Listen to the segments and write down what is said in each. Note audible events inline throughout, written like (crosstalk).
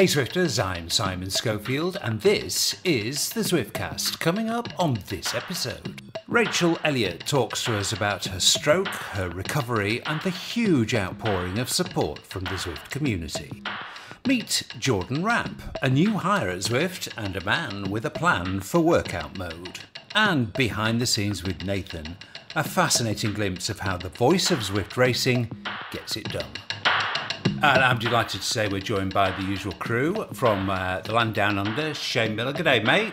Hey Zwifters, I'm Simon Schofield, and this is the Zwiftcast. Coming up on this episode, Rachael Elliott talks to us about her stroke, her recovery, and the huge outpouring of support from the Zwift community. Meet Jordan Rapp, a new hire at Zwift and a man with a plan for workout mode. And behind the scenes with Nathan, a fascinating glimpse of how the voice of Zwift racing gets it done. And I'm delighted to say we're joined by the usual crew from uh, the land down under. Shane Miller, good day, mate.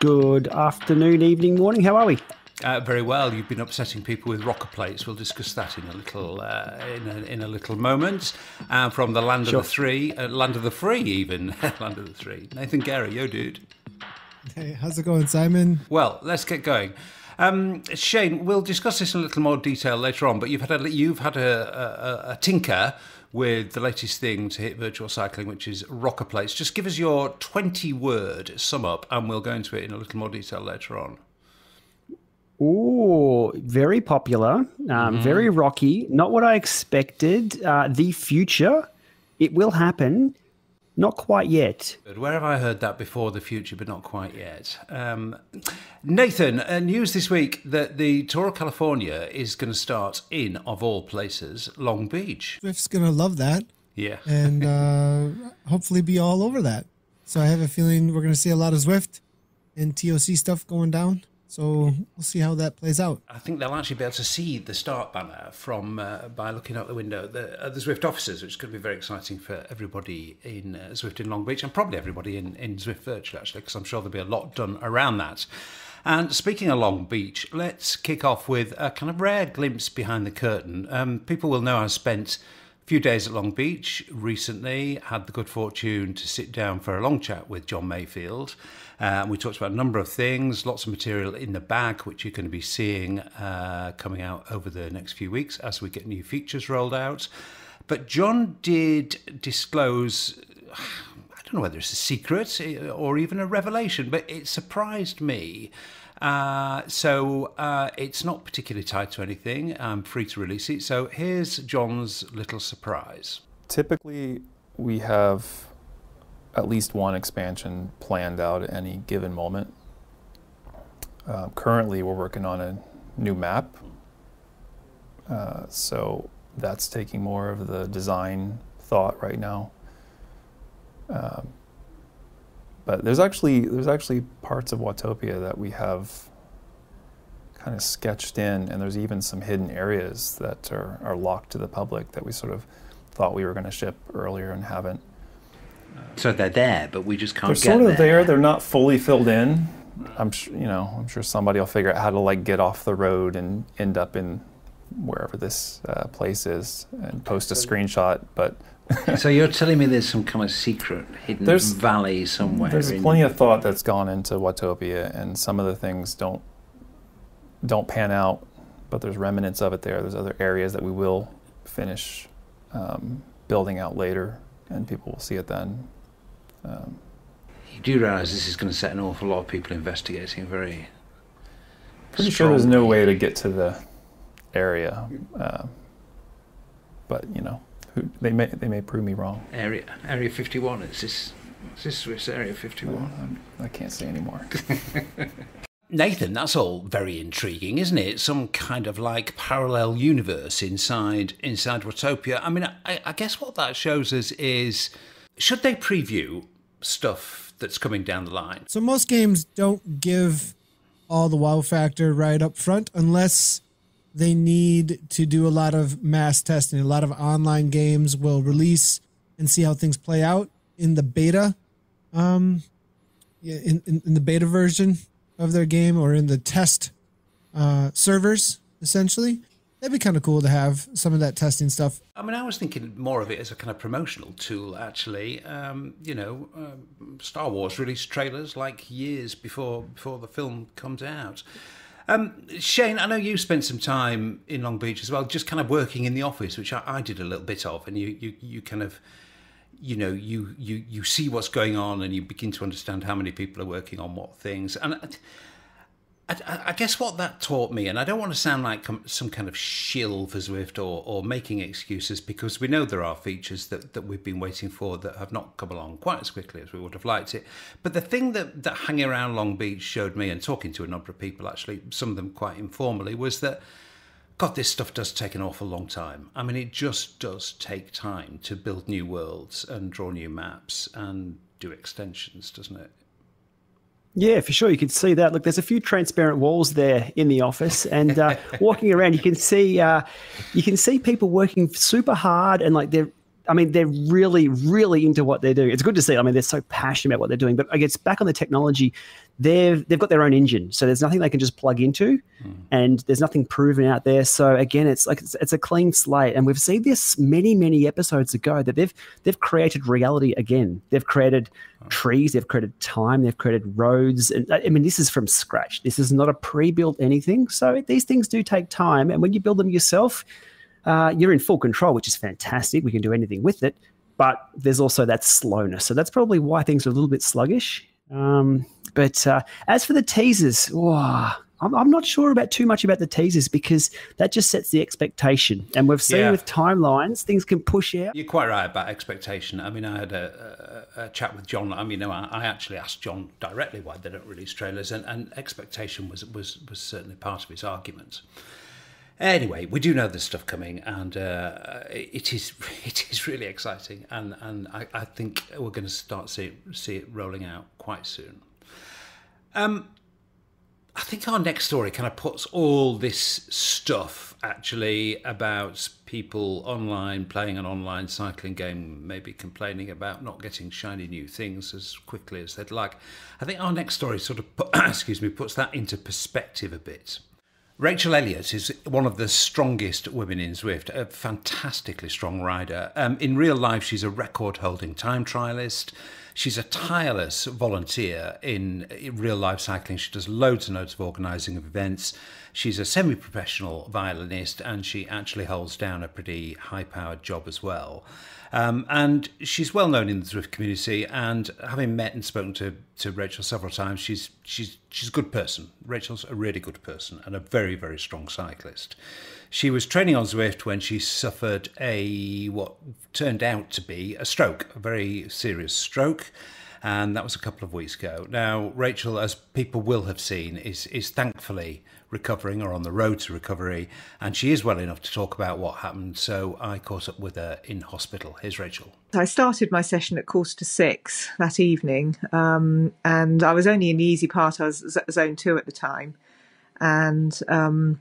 Good afternoon, evening, morning. How are we? Uh, very well. You've been upsetting people with rocker plates. We'll discuss that in a little uh, in, a, in a little moment. Uh, from the land Sure. of the three, uh, land of the free, even (laughs) land of the three. Nathan Guerra, yo, dude. Hey, how's it going, Simon? Well, let's get going. Um, Shane, we'll discuss this in a little more detail later on. But you've had a you've had a, a, a tinker with the latest thing to hit virtual cycling, which is rocker plates. Just give us your twenty-word sum up, and we'll go into it in a little more detail later on. Ooh, very popular, um, Mm-hmm. very rocky. Not what I expected. Uh, the future, it will happen. Not quite yet. Good. Where have I heard that before? The future, but not quite yet. Um, Nathan, uh, news this week that the Tour of California is going to start in, of all places, Long Beach. Zwift's gonna love that, Yeah. and uh, (laughs) hopefully be all over that. So I have a feeling we're gonna see a lot of Zwift and TOC stuff going down. So we'll see how that plays out. I think they'll actually be able to see the start banner from uh, by looking out the window at the, at the Zwift offices, which is going to be very exciting for everybody in uh, Zwift in Long Beach and probably everybody in, in Zwift Virtual, actually, because I'm sure there'll be a lot done around that. And speaking of Long Beach, let's kick off with a kind of rare glimpse behind the curtain. Um, people will know I spent a few days at Long Beach recently, had the good fortune to sit down for a long chat with Jon Mayfield. Uh, and we talked about a number of things, lots of material in the bag, which you're going to be seeing uh, coming out over the next few weeks as we get new features rolled out. But Jon did disclose, I don't know whether it's a secret or even a revelation, but it surprised me. Uh, so uh, it's not particularly tied to anything. I'm free to release it. So here's Jon's little surprise. Typically, we have at least one expansion planned out at any given moment. Uh, currently, we're working on a new map, uh, so that's taking more of the design thought right now. Um, but there's actually there's actually parts of Watopia that we have kind of sketched in, and there's even some hidden areas that are, are locked to the public that we sort of thought we were going to ship earlier and haven't. So they're there, but we just can't They're get sort of there. there. They're not fully filled in. I'm sure you know. I'm sure somebody will figure out how to like get off the road and end up in wherever this uh, place is and post a screenshot. But (laughs) So you're telling me there's some kind of secret hidden There's- valley somewhere? there's in- plenty of thought that's gone into Watopia, and some of the things don't don't pan out. But there's remnants of it there. There's other areas that we will finish um, building out later, and people will see it then. Um, You do realise this is going to set an awful lot of people investigating very. Pretty sure there's no way to get to the area, uh, but you know, who, they may they may prove me wrong. Area Area 51. is this. It's this Swiss Area 51. I'm, I can't say anymore. (laughs) Nathan, that's all very intriguing, isn't it? Some kind of like parallel universe inside inside Watopia. I mean, I, I guess what that shows us is should they preview stuff that's coming down the line? So most games don't give all the wow factor right up front unless they need to do a lot of mass testing. A lot of online games will release and see how things play out in the beta, um, yeah, in, in, in the beta version of their game or in the test uh, servers, essentially. That'd be kind of cool to have some of that testing stuff I mean, I was thinking more of it as a kind of promotional tool, actually. Um, you know, um, Star Wars released trailers like years before before the film comes out. Um, Shane, I know you spent some time in Long Beach as well, just kind of working in the office, which I, I did a little bit of, and you, you, you kind of, you know, you, you, you see what's going on, and you begin to understand how many people are working on what things. And I, I, guess what that taught me, and I don't want to sound like some kind of shill for Zwift or, or making excuses, because we know there are features that, that we've been waiting for that have not come along quite as quickly as we would have liked it. But the thing that, that hanging around Long Beach showed me, and talking to a number of people, actually, some of them quite informally, was that, God, this stuff does take an awful long time. I mean, it just does take time to build new worlds and draw new maps and do extensions, doesn't it? Yeah, for sure. You can see that. Look, there's a few transparent walls there in the office, and uh, (laughs) walking around, you can see uh, you can see people working super hard, and like they're. I mean, they're really, really into what they're doing. It's good to see. I mean, they're so passionate about what they're doing. But I guess back on the technology, they've they've got their own engine, so there's nothing they can just plug into, mm. and there's nothing proven out there. So again, it's like it's, it's, a clean slate, and we've seen this many many episodes ago that they've they've created reality again. They've created oh. trees, they've created time, they've created roads, and I mean this is from scratch. This is not a pre-built anything. So these things do take time, and when you build them yourself, uh, you're in full control, which is fantastic. We can do anything with it. But there's also that slowness. So that's probably why things are a little bit sluggish. Um, but uh, as for the teasers, oh, I'm, I'm, not sure about too much about the teasers because that just sets the expectation. And we've seen yeah. with timelines, things can push out. You're quite right about expectation. I mean, I had a, a, a chat with Jon. I mean, you know, I, I, actually asked Jon directly why they don't release trailers, and, and expectation was, was, was certainly part of his argument. Anyway, we do know there's stuff coming, and uh, it is (laughs) it is really exciting, and and I, I think we're going to start see it, see it rolling out quite soon. Um, I think our next story kind of puts all this stuff actually about people online playing an online cycling game, maybe complaining about not getting shiny new things as quickly as they'd like. I think our next story sort of put, (coughs) excuse me puts that into perspective a bit. Rachael Elliott is one of the strongest women in Zwift, a fantastically strong rider. Um, in real life, she's a record holding time trialist. She's a tireless volunteer in real life cycling. She does loads and loads of organising of events. She's a semi professional violinist and she actually holds down a pretty high powered job as well. Um, and she's well known in the Zwift community. And having met and spoken to, to Rachael several times, she's she's she's a good person. Rachael's a really good person and a very very strong cyclist. She was training on Zwift when she suffered a what turned out to be a stroke, a very serious stroke and that was a couple of weeks ago. Now, Rachael, as people will have seen, is is thankfully recovering or on the road to recovery, and she is well enough to talk about what happened. So I caught up with her in hospital. Here's Rachael. I started my session at quarter to six that evening, um, and I was only in the easy part. I was zone two at the time, and um,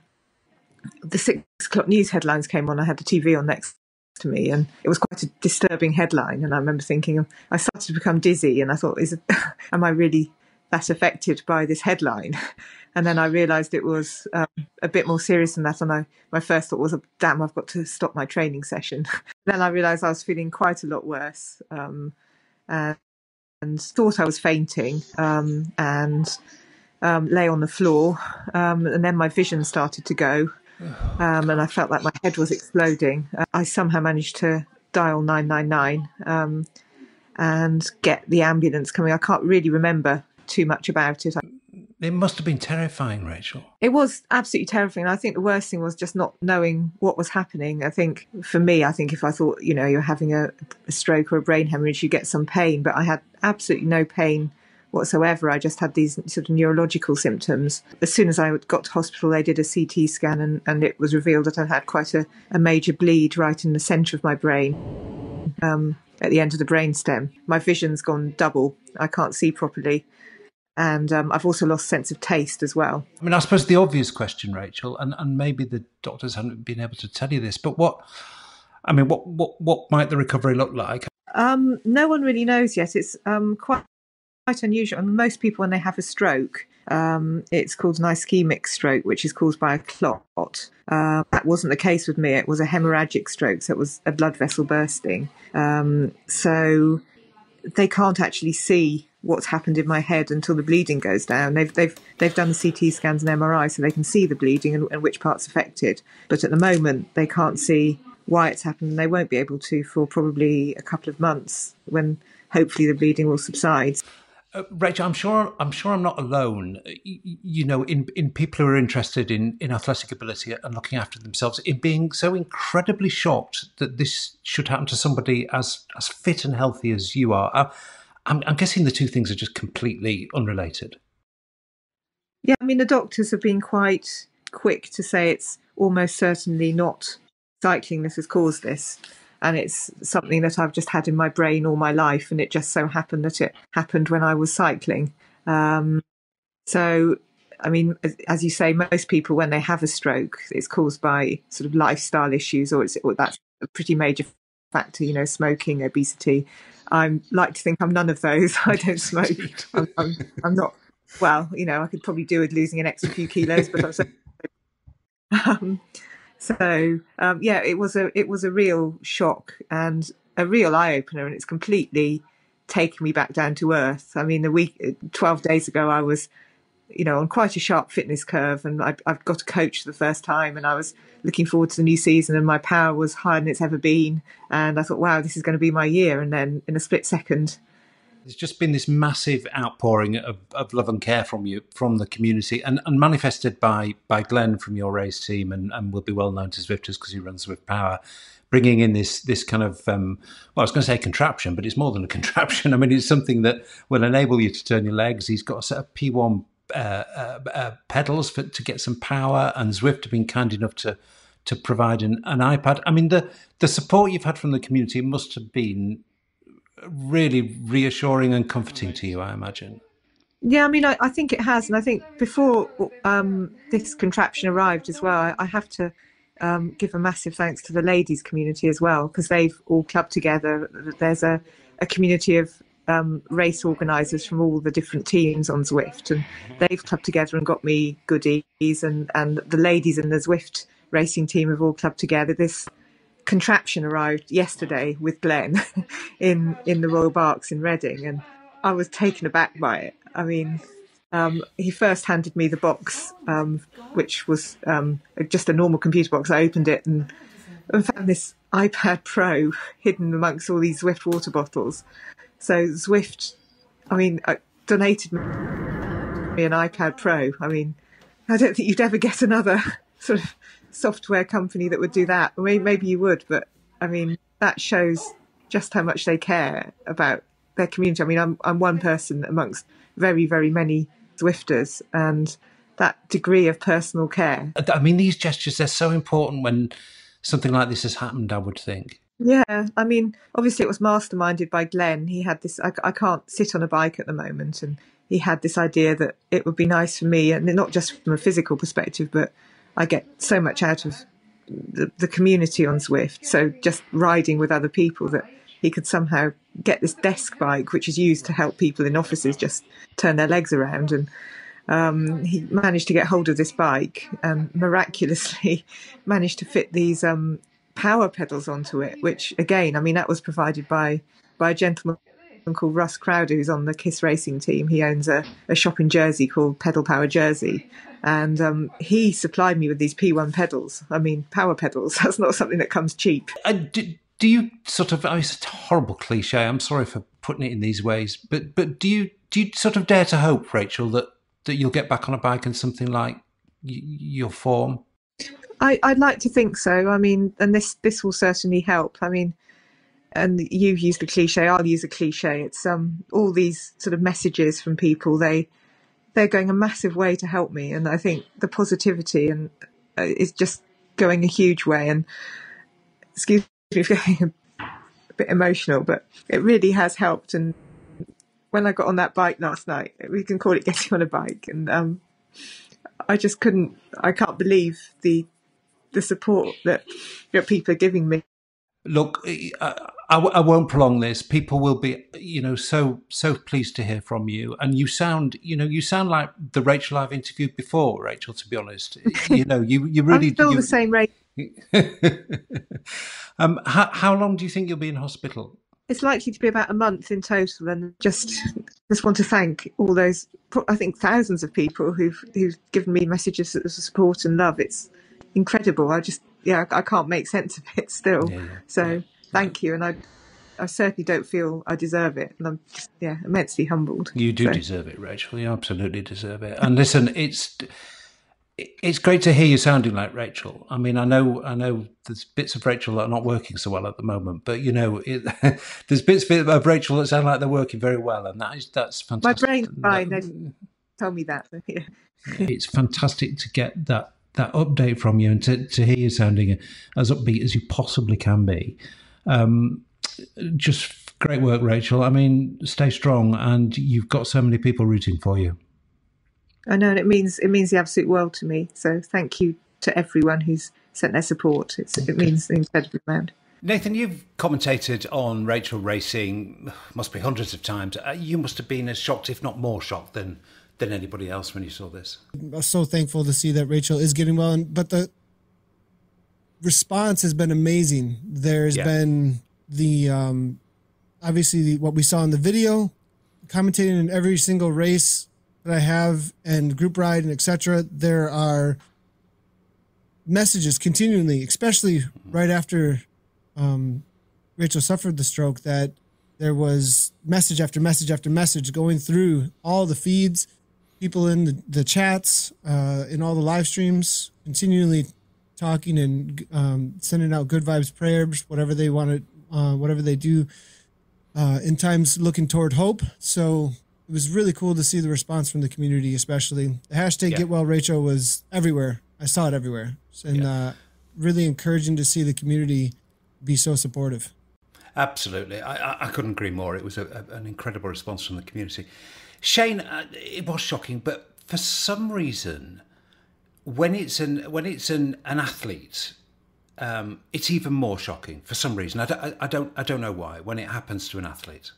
the six o'clock news headlines came on. I had the TV on next to me and it was quite a disturbing headline and i remember thinking i started to become dizzy and i thought is it, (laughs) am i really that affected by this headline (laughs) and then i realized it was um, a bit more serious than that and I, my first thought was damn i've got to stop my training session (laughs) then i realized i was feeling quite a lot worse um, and, and, thought i was fainting um, and um, lay on the floor um, and then my vision started to go um, and I felt like my head was exploding. Uh, I somehow managed to dial 999 um, and get the ambulance coming. I can't really remember too much about it. It must have been terrifying, Rachel. It was absolutely terrifying. I think the worst thing was just not knowing what was happening. I think for me, I think if I thought, you know, you're having a, a stroke or a brain hemorrhage, you get some pain, but I had absolutely no pain whatsoever. I just had these sort of neurological symptoms. As soon as I got to hospital, they did a CT scan and, and it was revealed that I had quite a, a major bleed right in the centre of my brain, um, at the end of the brainstem. My vision's gone double. I can't see properly. And um, I've also lost sense of taste as well. I mean, I suppose the obvious question, Rachael, and, and maybe the doctors haven't been able to tell you this, but what, I mean, what, what, what might the recovery look like? Um, no one really knows yet. It's um, quite quite unusual. I mean, most people, when they have a stroke, um, it's called an ischemic stroke, which is caused by a clot. Uh, that wasn't the case with me. It was a hemorrhagic stroke, so it was a blood vessel bursting. Um, so they can't actually see what's happened in my head until the bleeding goes down. They've they've they've done the CT scans and MRI, so they can see the bleeding and, and which parts affected. But at the moment, they can't see why it's happened, and they won't be able to for probably a couple of months when hopefully the bleeding will subside. Uh, Rachael, I'm sure I'm sure I'm not alone. You know, in in people who are interested in in athletic ability and looking after themselves, in being so incredibly shocked that this should happen to somebody as as fit and healthy as you are. Uh, I'm, I'm guessing the two things are just completely unrelated. Yeah, I mean the doctors have been quite quick to say it's almost certainly not cycling that has caused this and it's something that I've just had in my brain all my life, and it just so happened that it happened when I was cycling. Um, so, I mean, as, as, you say, most people when they have a stroke, it's caused by sort of lifestyle issues, or it's or that's a pretty major factor. You know, smoking, obesity. I like to think I'm none of those. (laughs) I don't smoke. I'm, I'm, I'm, not. Well, you know, I could probably do with losing an extra few kilos, but I'm so, (laughs) um, so um, yeah, it was a it was a real shock and a real eye opener, and it's completely taken me back down to earth. I mean, the week twelve days ago, I was you know on quite a sharp fitness curve, and I, I've got a coach for the first time, and I was looking forward to the new season, and my power was higher than it's ever been, and I thought, wow, this is going to be my year, and then in a split second, there's just been this massive outpouring of, of love and care from you from the community and, and manifested by by Glenn from your race team and, and will be well known to Zwifters because he runs Zwift Power bringing in this this kind of um, well I was going to say contraption but it's more than a (laughs) contraption. I mean it's something that will enable you to turn your legs. He's got a set of P1 uh, uh, uh, pedals for, to get some power and Zwift have been kind enough to to provide an, an iPad. I mean the the support you've had from the community must have been really reassuring and comforting to you, I imagine. Yeah, I mean, I, I think it has, and I think before um, this contraption arrived as well, I, I have to um, give a massive thanks to the ladies' community as well because they've all clubbed together. There's a, a community of um, race organisers from all the different teams on Zwift, and they've clubbed together and got me goodies, and and the ladies in the Zwift racing team have all clubbed together. This contraption arrived yesterday with Glenn (laughs) in in the Royal Berks in Reading, and I was taken aback by it. I mean, um, he first handed me the box, um, which was um, just a normal computer box. I opened it and, and found this iPad Pro (laughs) hidden amongst all these Zwift water bottles. So Zwift, I mean, uh, donated me an iPad Pro. I mean, I don't think you'd ever get another (laughs) sort of software company that would do that. Maybe, maybe you would, but I mean, that shows just how much they care about their community. I mean, I'm I'm one person amongst very very many Zwifters, and that degree of personal care. I mean, these gestures they're so important when something like this has happened. I would think. Yeah, I mean, obviously it was masterminded by Glenn. He had this. I, I can't sit on a bike at the moment, and he had this idea that it would be nice for me, and not just from a physical perspective, but I get so much out of the, the community on Zwift. So just riding with other people that he could somehow get this desk bike, which is used to help people in offices just turn their legs around. And um, he managed to get hold of this bike and miraculously (laughs) managed to fit these um, power pedals onto it, which again, I mean, that was provided by by a gentleman called Russ Crowder, who's on the Kiss Racing team. He owns a, a shop in Jersey called Pedal Power Jersey. And um, he supplied me with these P1 pedals. I mean, power pedals. (laughs) That's not something that comes cheap. Uh, do, do, you sort of, oh, it's a horrible cliche. I'm sorry for putting it in these ways, but but do you do you sort of dare to hope, Rachael, that, that you'll get back on a bike and something like y- your form? I, I'd like to think so. I mean, and this this will certainly help. I mean, and you've used a cliche, I'll use a cliche. It's um all these sort of messages from people. They they're going a massive way to help me, and I think the positivity and uh, is just going a huge way. And excuse me for (laughs) getting a bit emotional, but it really has helped. And when I got on that bike last night, we can call it getting on a bike, and um, I just couldn't. I can't believe the the support that that people are giving me. Look, I, won't prolong this. People will be, you know, so so pleased to hear from you. And you sound, you know, you sound like the Rachael I've interviewed before. Rachael, to be honest, (laughs) you know, you you really I'm still you, the same Rachael. (laughs) um, how, how long do you think you'll be in hospital? It's likely to be about a month in total, and just just want to thank all those, I think, thousands of people who've who've given me messages of support and love. It's incredible. I just yeah, I can't make sense of it still. Yeah, yeah, so yeah. Thank you, and I I certainly don't feel I deserve it, and I'm just yeah immensely humbled. You do So- deserve it, Rachael. You absolutely deserve it. And listen, it's it's great to hear you sounding like Rachael. I mean, I know I know there's bits of Rachael that are not working so well at the moment, but you know, it, (laughs) there's bits of Rachael that sound like they're working very well, and that is that's fantastic. My brain's fine. that- tell me that. yeah. (laughs) it's fantastic to get that that update from you and to, to hear you sounding as upbeat as you possibly can be. Um, just great work, Rachael. I mean, stay strong, and you've got so many people rooting for you. I know, and it means it means the absolute world to me. So thank you to everyone who's sent their support. It's, it means an incredible amount. Nathan, you've commentated on Rachael racing, (sighs) must be hundreds of times. Uh, You must have been as shocked, if not more shocked, than than anybody else when you saw this. I'm so thankful to see that Rachael is getting well, and, but the response has been amazing. There's Yeah. been the um, obviously the, what we saw in the video, commentating in every single race that I have and group ride and etc. There are messages continually, especially right after um, Rachael suffered the stroke, that there was message after message after message going through all the feeds, people in the, the chats, uh, in all the live streams, continually talking and um, sending out good vibes prayers, whatever they want to, uh, whatever they do. Uh, in times looking toward hope. So it was really cool to see the response from the community, especially the hashtag Yeah. Get Well Rachael was everywhere. I saw it everywhere, and Yeah. uh, really encouraging to see the community be so supportive. Absolutely, I, I, couldn't agree more. It was a, a, an incredible response from the community. Shane, uh, it was shocking, but for some reason, when it's an when it's an an athlete, um, it's even more shocking. For some reason, I don't, I, don't I don't know why. When it happens to an athlete,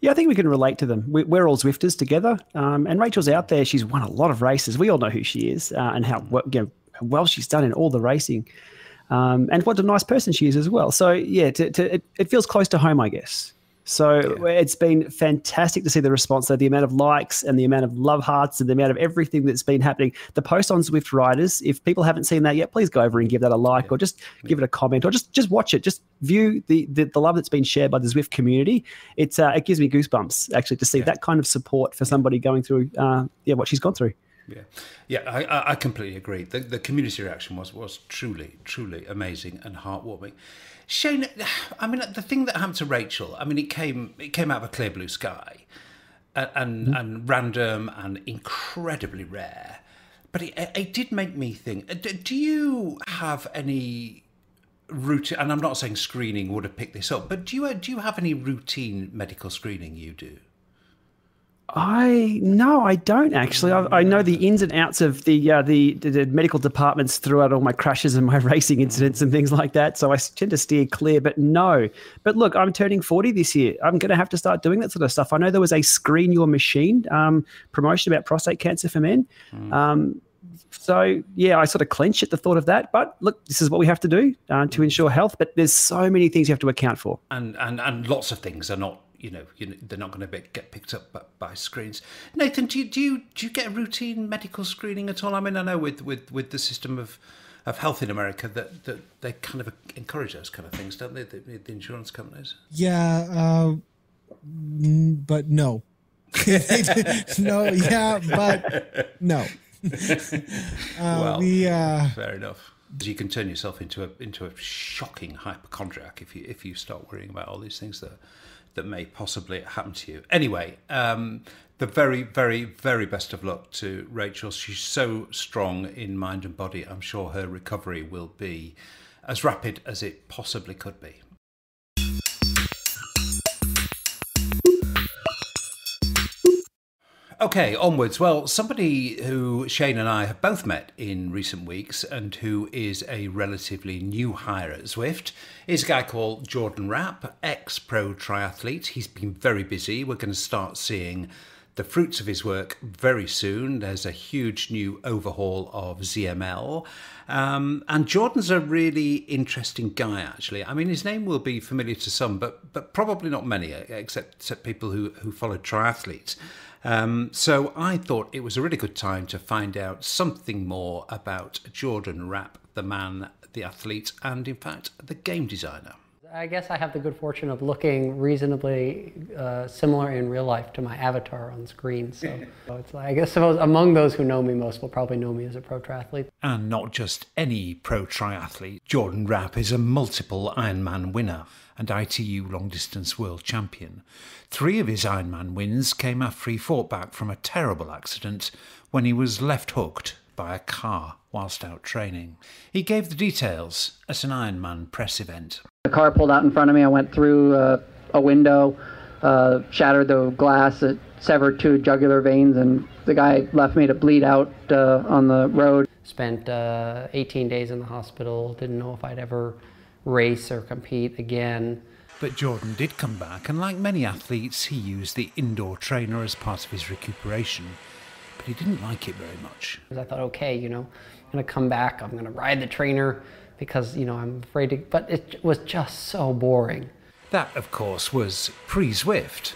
Yeah, I think we can relate to them. We- We're all Zwifters together, um, and Rachael's out there. She's won a lot of races. We all know who she is uh, and how well, you know, how well she's done in all the racing, um, and what a nice person she is as well. So yeah, to, to, it, it feels close to home, I guess. So it's been fantastic to see the response, though the amount of likes and the amount of love hearts and the amount of everything that's been happening. The post on Zwift Riders, if people haven't seen that yet, please go over and give that a like or just give it a comment or just just watch it. Just view the the, the love that's been shared by the Zwift community. It's uh, it gives me goosebumps actually to see that kind of support for somebody going through uh, yeah what she's gone through. Yeah, yeah, I, I- I completely agree. The, the community reaction was was truly, truly amazing and heartwarming. Shane, I mean, the thing that happened to Rachael, I mean, it came it came out of a clear blue sky, and and, and random and incredibly rare. But it, it did make me think. uh, Do, do you have any routine? And I'm not saying screening would have picked this up, but do you do you have any routine medical screening you do? I no, I don't actually. I, I know the ins and outs of the, uh, the the medical departments throughout all my crashes and my (laughs) racing incidents and things like that. So I tend to steer clear. But no, but look, I'm turning 40 this year. I'm going to have to start doing that sort of stuff. I know there was a screen your machine um, promotion about prostate cancer for men. Um, so yeah, I sort of clench at the thought of that. But look, this is what we have to do uh, to ensure health. But there's so many things you have to account for. and and and lots of things are not you know, you know they're not going to get picked up by, by screens. Nathan, do you do you do you get a routine medical screening at all? I mean, I know with with with the system of of health in America that, that they kind of encourage those kind of things, don't they? The, the insurance companies. Yeah, uh, mm, but no. (laughs) no, yeah, but no. (laughs) uh, Well, we uh, Fair enough. You can turn yourself into a into a shocking hypochondriac if you if you start worrying about all these things that that may possibly happen to you. Anyway, um, the very very very best of luck to Rachael. She's so strong in mind and body. I'm sure her recovery will be as rapid as it possibly could be. Okay, onwards. Well, somebody who Shane and I have both met in recent weeks and who is a relatively new hire at Zwift is a guy called Jordan Rapp, ex pro triathlete. He's been very busy. We're going to start seeing the fruits of his work very soon. There's a huge new overhaul of ZML. Um, and Jordan's a really interesting guy, actually. I mean, his name will be familiar to some, but but probably not many, except, except people who, who follow triathletes. Um, so I thought it was a really good time to find out something more about Jordan Rapp, the man, the athlete, and in fact, the game designer. I guess I have the good fortune of looking reasonably uh, similar in real life to my avatar on screen. So, (laughs) so it's like, I guess suppose among those who know me most will probably know me as a pro triathlete. And not just any pro triathlete. Jordan Rapp is a multiple Ironman winner and ITU long distance world champion. Three of his Ironman wins came after he fought back from a terrible accident when he was left hooked by a car whilst out training. He gave the details at an Ironman press event. The car pulled out in front of me. I went through uh, a window, uh, shattered the glass, it severed two jugular veins, and the guy left me to bleed out uh, on the road. Spent uh, 18 days in the hospital, didn't know if I'd ever race or compete again. But Jordan did come back, and like many athletes, he used the indoor trainer as part of his recuperation but he didn't like it very much. I thought, okay, you know, I'm going to come back, I'm going to ride the trainer because, you know, I'm afraid to, but it was just so boring. That, of course, was pre Zwift.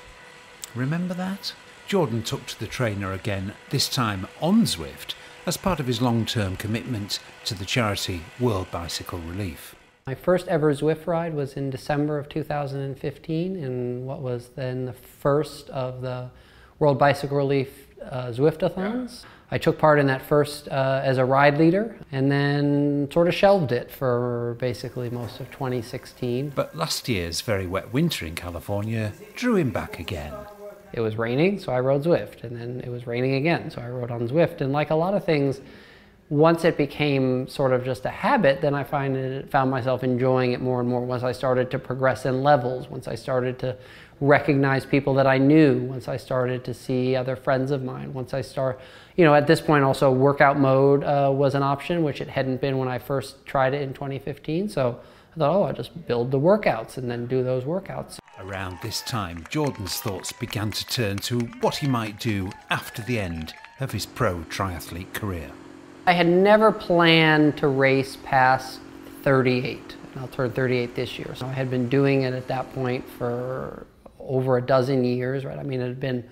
Remember that? Jordan took to the trainer again, this time on Zwift, as part of his long term commitment to the charity World Bicycle Relief. My first ever Zwift ride was in December of 2015 in what was then the first of the World Bicycle Relief uh, Zwiftathons. I took part in that first uh, as a ride leader and then sort of shelved it for basically most of 2016. But last year's very wet winter in California drew him back again. It was raining, so I rode Zwift, and then it was raining again, so I rode on Zwift. And like a lot of things, once it became sort of just a habit, then I find it, found myself enjoying it more and more once I started to progress in levels, once I started to recognize people that I knew once I started to see other friends of mine. Once I start, you know, at this point also workout mode uh, was an option, which it hadn't been when I first tried it in 2015. So I thought, oh, I'll just build the workouts and then do those workouts. Around this time, Jordan's thoughts began to turn to what he might do after the end of his pro triathlete career. I had never planned to race past 38. I'll turn 38 this year. So I had been doing it at that point for over a dozen years, right? I mean, it had been,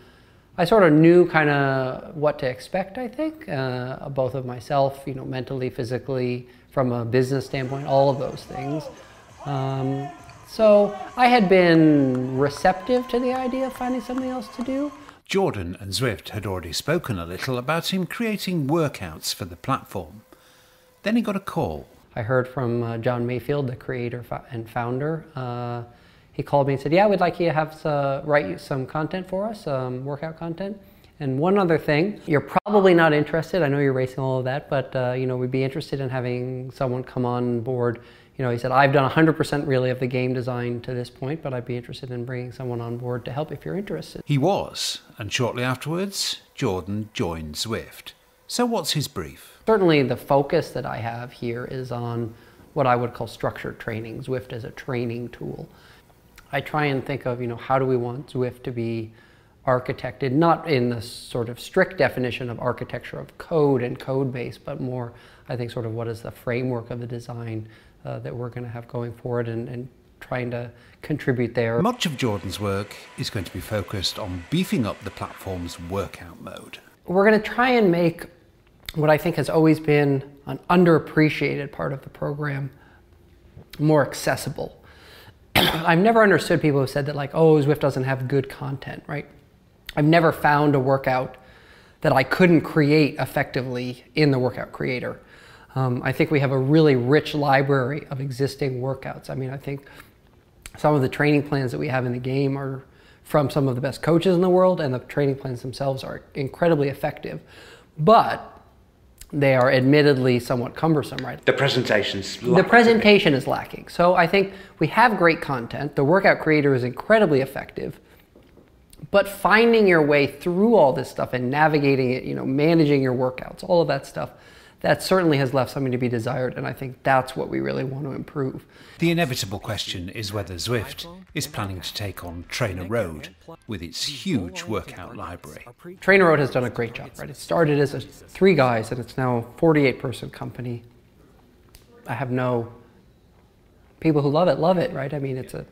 I sort of knew kind of what to expect, I think, uh, both of myself, you know, mentally, physically, from a business standpoint, all of those things. Um, so I had been receptive to the idea of finding something else to do. Jordan and Zwift had already spoken a little about him creating workouts for the platform. Then he got a call. I heard from uh, Jon Mayfield, the creator and founder, uh, he called me and said, yeah, we'd like you to have uh, write some content for us, um, workout content. And one other thing, you're probably not interested. I know you're racing all of that, but uh, you know we'd be interested in having someone come on board. You know, he said I've done 100% really of the game design to this point, but I'd be interested in bringing someone on board to help if you're interested. He was, and shortly afterwards, Jordan joined Zwift. So what's his brief? Certainly, the focus that I have here is on what I would call structured training. Zwift as a training tool. I try and think of, you know, how do we want Zwift to be architected, not in the sort of strict definition of architecture of code and code base, but more, I think, sort of what is the framework of the design uh, that we're going to have going forward and, and trying to contribute there. Much of Jordan's work is going to be focused on beefing up the platform's workout mode. We're going to try and make what I think has always been an underappreciated part of the program more accessible. (clears throat) I've never understood people who said that like, oh, Zwift doesn't have good content, right? I've never found a workout that I couldn't create effectively in the workout creator. Um, I think we have a really rich library of existing workouts. I mean, I think some of the training plans that we have in the game are from some of the best coaches in the world, and the training plans themselves are incredibly effective. But they are admittedly somewhat cumbersome, right? The presentation's The presentation is lacking. So I think we have great content. The workout creator is incredibly effective. But finding your way through all this stuff and navigating it, you know, managing your workouts, all of that stuff, that certainly has left something to be desired, and I think that's what we really want to improve. The inevitable question is whether Zwift is planning to take on TrainerRoad with its huge workout library. TrainerRoad has done a great job, right? It started as a three guys, and it's now a 48 person company. I have no people who love it, love it, right? I mean, it's a.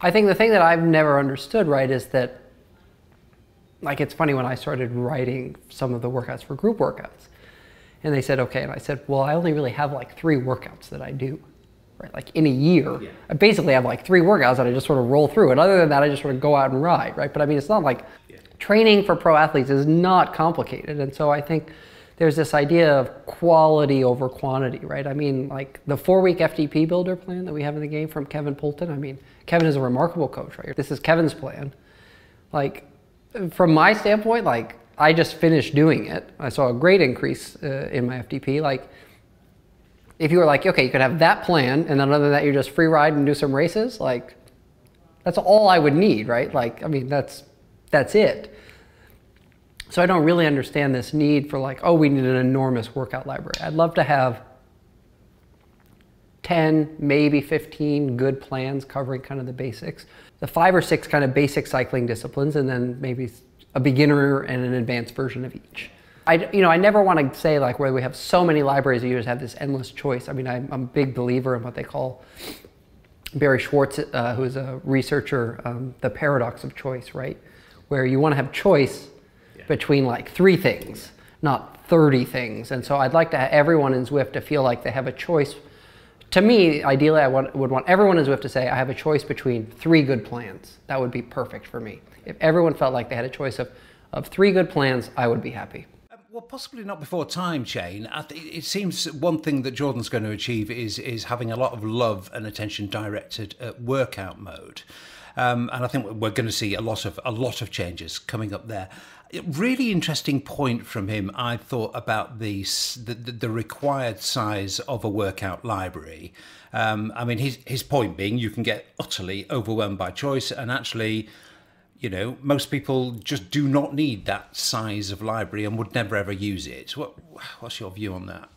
I think the thing that I've never understood, right, is that, like, it's funny when I started writing some of the workouts for group workouts and they said, okay. And I said, well, I only really have like three workouts that I do. right? Like in a year, I basically have like three workouts that I just sort of roll through. And other than that, I just sort of go out and ride, right? But I mean, it's not like training for pro athletes is not complicated. And so I think there's this idea of quality over quantity, right? I mean, like the four week FTP builder plan that we have in the game from Kevin Poulton. I mean, Kevin is a remarkable coach, right? This is Kevin's plan. Like, from my standpoint, like, I just finished doing it. I saw a great increase uh, in my FTP. Like, if you were like, okay, you could have that plan, and then other than that, you just free ride and do some races, like, that's all I would need, right? Like, I mean, that's that's it. So I don't really understand this need for like, oh, we need an enormous workout library. I'd love to have 10, maybe 15 good plans covering kind of the basics. The five or six kind of basic cycling disciplines, and then maybe a beginner and an advanced version of each. I, you know, I never want to say like where we have so many libraries that you just have this endless choice. I mean, I'm, I'm a big believer in what they call Barry Schwartz, uh, who is a researcher, um, the paradox of choice, right? Where you want to have choice yeah. between like three things, not 30 things. And so I'd like to have everyone in Zwift to feel like they have a choice. To me, ideally, I want, would want everyone in Zwift to say, I have a choice between three good plans. That would be perfect for me. If everyone felt like they had a choice of, of three good plans, I would be happy. Well, possibly not before time, Shane. It seems one thing that Jordan's going to achieve is is having a lot of love and attention directed at workout mode, um, and I think we're going to see a lot of a lot of changes coming up there. Really interesting point from him. I thought about the the, the required size of a workout library. Um, I mean, his his point being you can get utterly overwhelmed by choice, and actually you know, most people just do not need that size of library and would never ever use it. What, what's your view on that?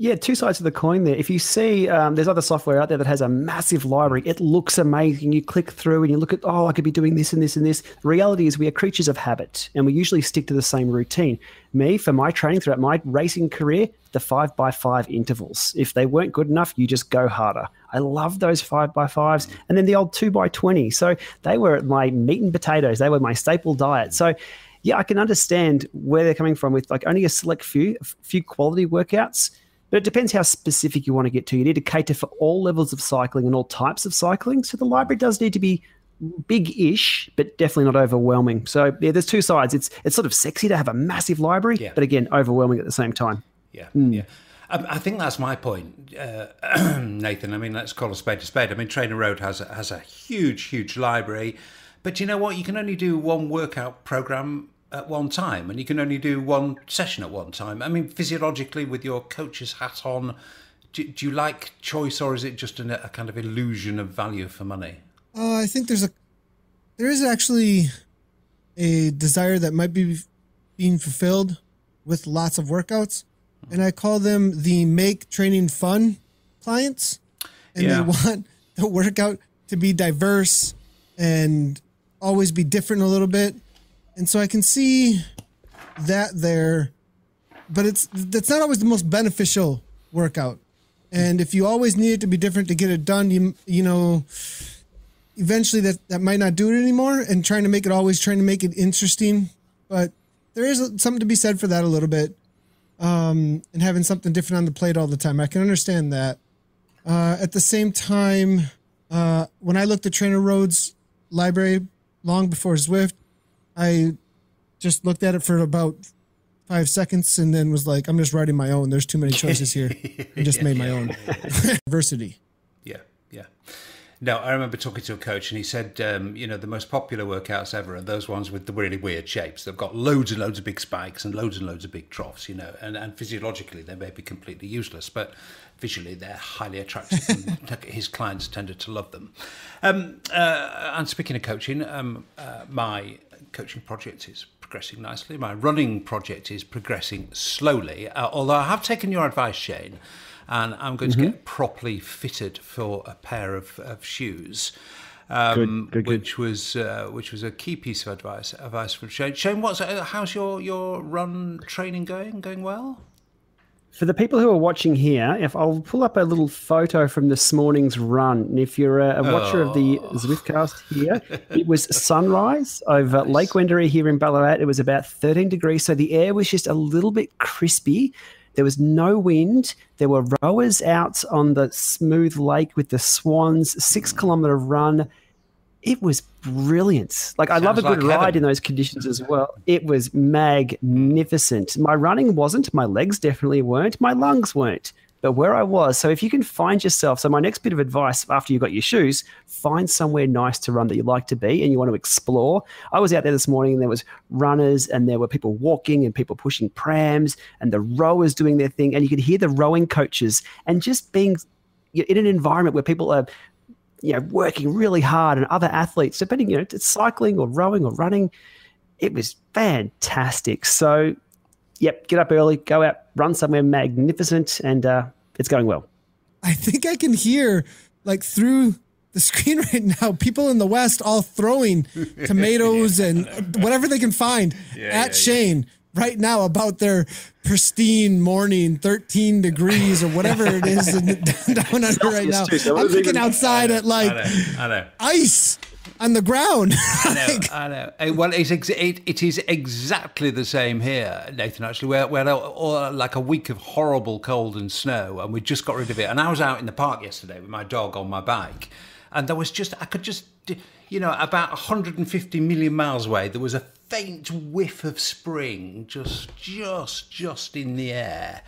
Yeah, two sides of the coin there. If you see, um, there's other software out there that has a massive library. It looks amazing. You click through and you look at, oh, I could be doing this and this and this. The reality is, we are creatures of habit, and we usually stick to the same routine. Me, for my training throughout my racing career, the five by five intervals. If they weren't good enough, you just go harder. I love those five by fives, and then the old two by twenty. So they were my meat and potatoes. They were my staple diet. So yeah, I can understand where they're coming from with like only a select few, a few quality workouts but it depends how specific you want to get to. You need to cater for all levels of cycling and all types of cycling. So the library does need to be big-ish, but definitely not overwhelming. So yeah, there's two sides. It's it's sort of sexy to have a massive library, yeah. but again, overwhelming at the same time. Yeah, mm. yeah. I think that's my point, uh, (clears throat) Nathan. I mean, let's call a spade a spade. I mean, TrainerRoad has a, has a huge, huge library, but you know what? You can only do one workout program at one time and you can only do one session at one time. I mean, physiologically, with your coach's hat on, do, do you like choice or is it just a, a kind of illusion of value for money? Uh, I think there's a there is actually a desire that might be being fulfilled with lots of workouts, and I call them the make training fun clients, and yeah. they want (laughs) the workout to be diverse and always be different a little bit and so I can see that there, but it's that's not always the most beneficial workout. And if you always need it to be different to get it done, you you know, eventually that that might not do it anymore. And trying to make it always trying to make it interesting, but there is something to be said for that a little bit. Um, and having something different on the plate all the time, I can understand that. Uh, at the same time, uh, when I looked at TrainerRoad's library long before Zwift, I just looked at it for about five seconds and then was like, I'm just writing my own. There's too many choices here. (laughs) I just yeah, made my yeah, own. (laughs) Diversity. Yeah, yeah. No, I remember talking to a coach and he said, um, you know, the most popular workouts ever are those ones with the really weird shapes. They've got loads and loads of big spikes and loads and loads of big troughs, you know, and, and physiologically they may be completely useless, but visually they're highly attractive (laughs) his clients tended to love them. Um, uh, and speaking of coaching, um, uh, my coaching project is progressing nicely. My running project is progressing slowly, uh, although I have taken your advice, Shane, and I'm going mm-hmm. to get properly fitted for a pair of, of shoes. Um, good, good, which good. was uh, which was a key piece of advice advice from Shane. Shane, what's uh, how's your your run training going? Going well? For the people who are watching here, if I'll pull up a little photo from this morning's run, and if you're a, a watcher oh. of the oh. Zwiftcast here, (laughs) it was sunrise over nice. Lake Wendouree here in Ballarat. It was about 13 degrees, so the air was just a little bit crispy There was no wind. There were rowers out on the smooth lake with the swans, six hmm. kilometer run. It was brilliant. Like I love a good like ride heaven. in those conditions as well. It was magnificent. My running wasn't, my legs definitely weren't, my lungs weren't. But where I was, so if you can find yourself, so my next bit of advice after you've got your shoes, find somewhere nice to run that you like to be and you want to explore. I was out there this morning and there was runners and there were people walking and people pushing prams and the rowers doing their thing and you could hear the rowing coaches and just being in an environment where people are you know working really hard and other athletes depending you know it's cycling or rowing or running it was fantastic so yep get up early go out run somewhere magnificent and uh, it's going well I think I can hear like through the (laughs) screen right now people in the West all throwing (laughs) tomatoes and whatever they can find at Shane right now about their pristine morning 13 degrees or whatever it is (laughs) in, down under right now. too, so it I'm was thinking even- outside at I like know, I know. ice on the ground. (laughs) I know, I know. Well, it's ex- it, it is exactly the same here, Nathan. Actually, we had, we had a, or like a week of horrible cold and snow, and we just got rid of it. And I was out in the park yesterday with my dog on my bike, and there was just I could just, you know, about 150 million miles away, there was a faint whiff of spring, just, just, just in the air.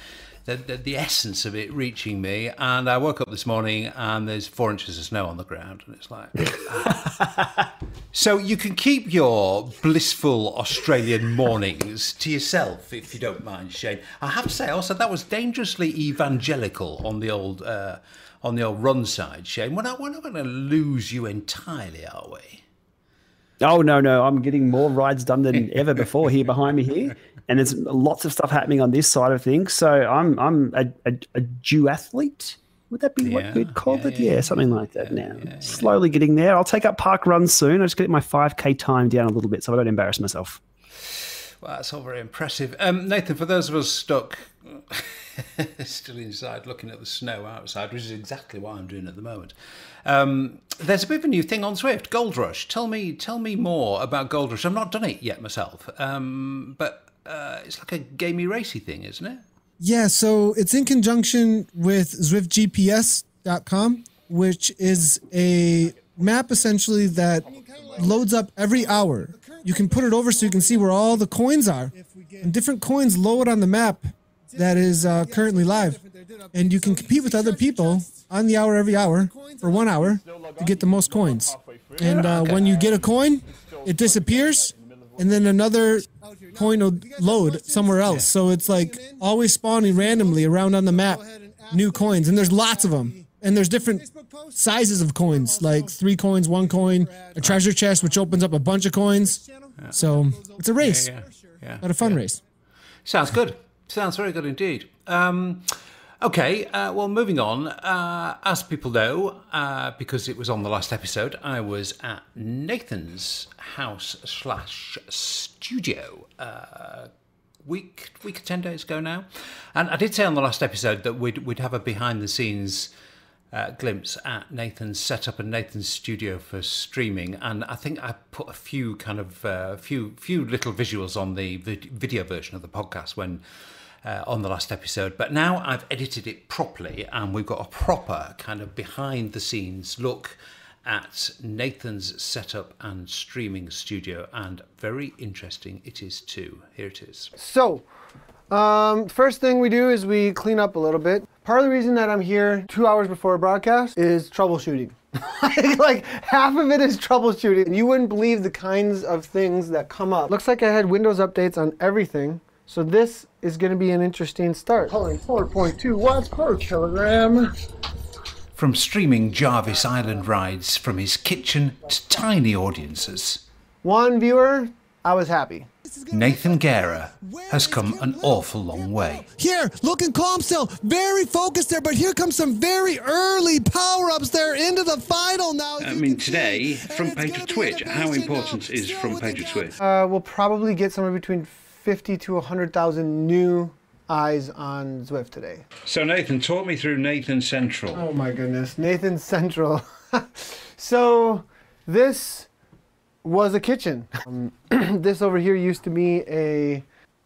The, the, the essence of it reaching me, and I woke up this morning and there's four inches of snow on the ground, and it's like, (laughs) so you can keep your blissful Australian mornings to yourself, if you don't mind, Shane. I have to say, also that was dangerously evangelical on the old uh, on the old run side, Shane. We're not we're not going to lose you entirely, are we? oh no no i'm getting more rides done than ever before here behind me here and there's lots of stuff happening on this side of things so i'm i'm a, a, a duathlete would that be Yeah, what we'd call yeah, it? yeah, Yeah, something like that now. Slowly getting there. I'll take up park runs soon. I just get my 5K time down a little bit so I don't embarrass myself. Well, that's all very impressive. Um, Nathan, for those of us stuck (laughs) still inside looking at the snow outside, which is exactly what I'm doing at the moment, um, there's a bit of a new thing on Zwift, Gold Rush. Tell me, tell me more about Gold Rush. I've not done it yet myself, um, but uh, it's like a gamey racy thing, isn't it? Yeah, so it's in conjunction with ZwiftGPS.com, which is a map essentially that loads up every hour. You can put it over so you can see where all the coins are. And different coins load on the map that is uh, currently live. And you can compete with other people on the hour every hour for one hour to get the most coins. And uh, when you get a coin, it disappears, and then another coin will load somewhere else. So it's like always spawning randomly around on the map new coins, and there's lots of them. And there's different sizes of coins, like three coins, one coin, a treasure chest, which opens up a bunch of coins. So it's a race, Yeah, yeah. but a fun race. Sounds good. Sounds very good indeed. Um, okay, uh, well, moving on. Uh, as people know, uh, because it was on the last episode, I was at Nathan's house slash studio. Uh, week week or ten days ago now, and I did say on the last episode that we'd we'd have a behind the scenes uh, glimpse at Nathan's setup and Nathan's studio for streaming, and I think I put a few kind of uh, few few little visuals on the vid- video version of the podcast when. Uh, on the last episode, but now I've edited it properly, and we've got a proper kind of behind the scenes look at Nathan's setup and streaming studio, and very interesting it is too. Here it is. So, um, first thing we do is we clean up a little bit. Part of the reason that I'm here two hours before a broadcast is troubleshooting. (laughs) like half of it is troubleshooting. You wouldn't believe the kinds of things that come up. Looks like I had Windows updates on everything. So this is going to be an interesting start. Pulling 4.2 watts per kilogram. From streaming Jarvis Island rides from his kitchen to tiny audiences, One viewer, I was happy. Nathan Guerra has come an awful long way. Here, looking calm still, very focused there, but here comes some very early power ups there into the final now. I mean, today, front page of Twitch, how important is front page of Twitch? Uh, we'll probably get somewhere between 50 to 100,000 new eyes on Zwift today. So, Nathan, talk me through Nathan Central. Oh my goodness, Nathan Central. (laughs) so this was a kitchen. Um, (clears throat) this over here used to be a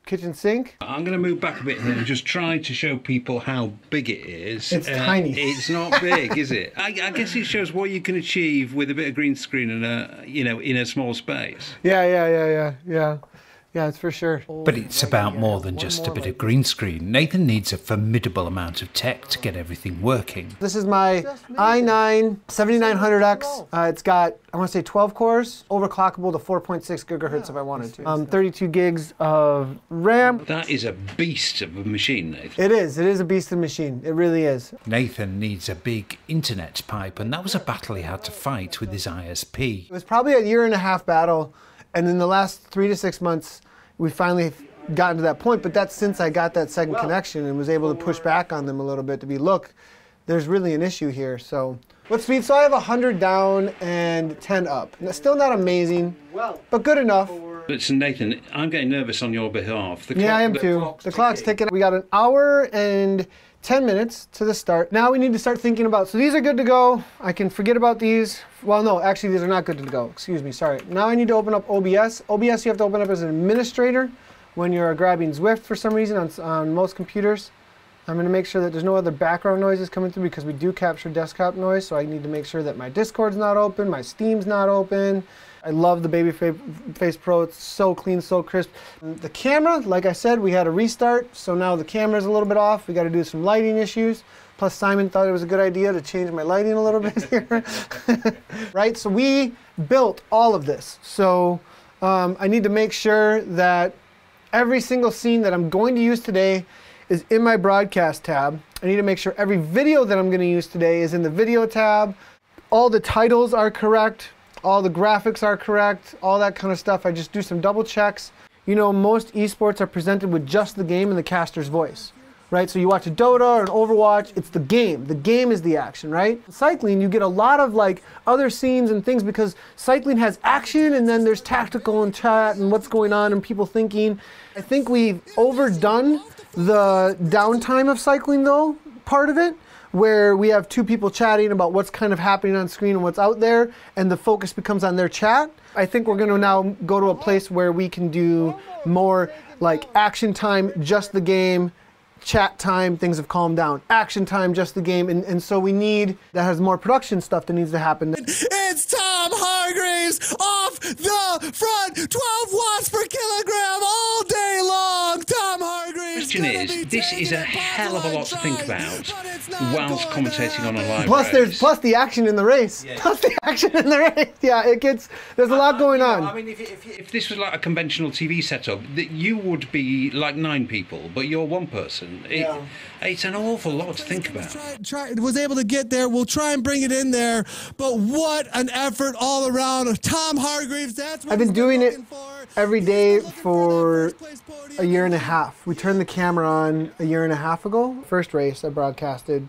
kitchen sink. I'm going to move back a bit here and just try to show people how big it is. Uh, It's tiny. It's not big, is (laughs) it? I, I guess it shows what you can achieve with a bit of green screen and a, you know, in a small space. Yeah, yeah, yeah, yeah, yeah. Yeah, it's for sure. But it's about more than just a bit of green screen. Nathan needs a formidable amount of tech to get everything working. This is my i9 7900X. Uh, it's got, I want to say 12 cores, overclockable to 4.6 gigahertz if I wanted to. Um, 32 gigs of RAM. That is a beast of a machine, Nathan. It is. It is a beast of a machine. It really is. Nathan needs a big internet pipe, and that was a battle he had to fight with his ISP. It was probably a year and a half battle, and in the last three to six months, we finally gotten to that point. But that's since I got that second connection and was able to push back on them a little bit to be, look, there's really an issue here. So, what speed? So I have 100 down and 10 up. N- Still not amazing, but good enough. Listen, Nathan, I'm getting nervous on your behalf. The Yeah, clock- I am the too. clock's The clock's ticking. We got an hour and 10 minutes to the start. Now we need to start thinking about, so these are good to go. I can forget about these. Well, no, actually these are not good to go. Excuse me, sorry. Now I need to open up OBS. OBS you have to open up as an administrator when you're grabbing Zwift for some reason on, on most computers. I'm going to make sure that there's no other background noises coming through because we do capture desktop noise. So I need to make sure that my Discord's not open, my Steam's not open. I love the Babyface Pro. It's so clean, so crisp. The camera, like I said, we had a restart. So now the camera's a little bit off. We got to do some lighting issues. Plus Simon thought it was a good idea to change my lighting a little bit (laughs) here. (laughs) right? So we built all of this. So um, I need to make sure that every single scene that I'm going to use today is in my broadcast tab. I need to make sure every video that I'm going to use today is in the video tab. All the titles are correct, all the graphics are correct, all that kind of stuff. I just do some double checks. You know, most esports are presented with just the game and the caster's voice, right? So you watch a Dota or an Overwatch, it's the game. The game is the action, right? Cycling, you get a lot of like other scenes and things because cycling has action and then there's tactical and chat and what's going on and people thinking. I think we've overdone the downtime of cycling though, part of it where we have two people chatting about what's kind of happening on screen and what's out there, and the focus becomes on their chat. I think we're going to now go to a place where we can do more like action time, just the game, chat time, things have calmed down. Action time, just the game, and, and so we need that has more production stuff that needs to happen. It's Tom Hargreaves off the front, 12 watts per kilogram all day long. Tom Hargreaves. question is, this is a hell of a lot to think about whilst commentating on a live Plus, race. there's plus the action in the race. Plus the action in the race. Yeah, it gets. There's a lot going on. I mean, if, if, if this was like a conventional TV setup, that you would be like nine people, but you're one person. It, It's an awful lot to think about. Try, was able to get there. We'll try and bring it in there. But what an effort all around. Tom Hargreaves, that's what I've been doing it for. every day for a year and a half. We turned the camera on a year and a half ago. First race I broadcasted,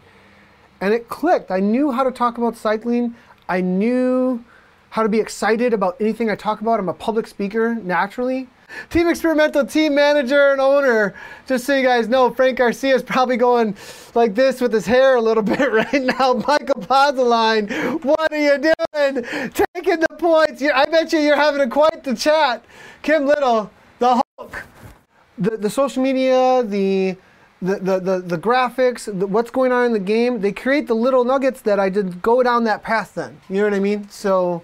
and it clicked. I knew how to talk about cycling. I knew how to be excited about anything I talk about. I'm a public speaker naturally. Team Experimental team manager and owner. Just so you guys know, Frank Garcia is probably going like this with his hair a little (laughs) bit right now. Michael Pozzoline, what are you doing? Taking the points. I bet you you're having a quite the chat. Kim Little, the Hulk. The, the social media, the the, the, the, the graphics, the, what's going on in the game, they create the little nuggets that I did go down that path then. You know what I mean? So,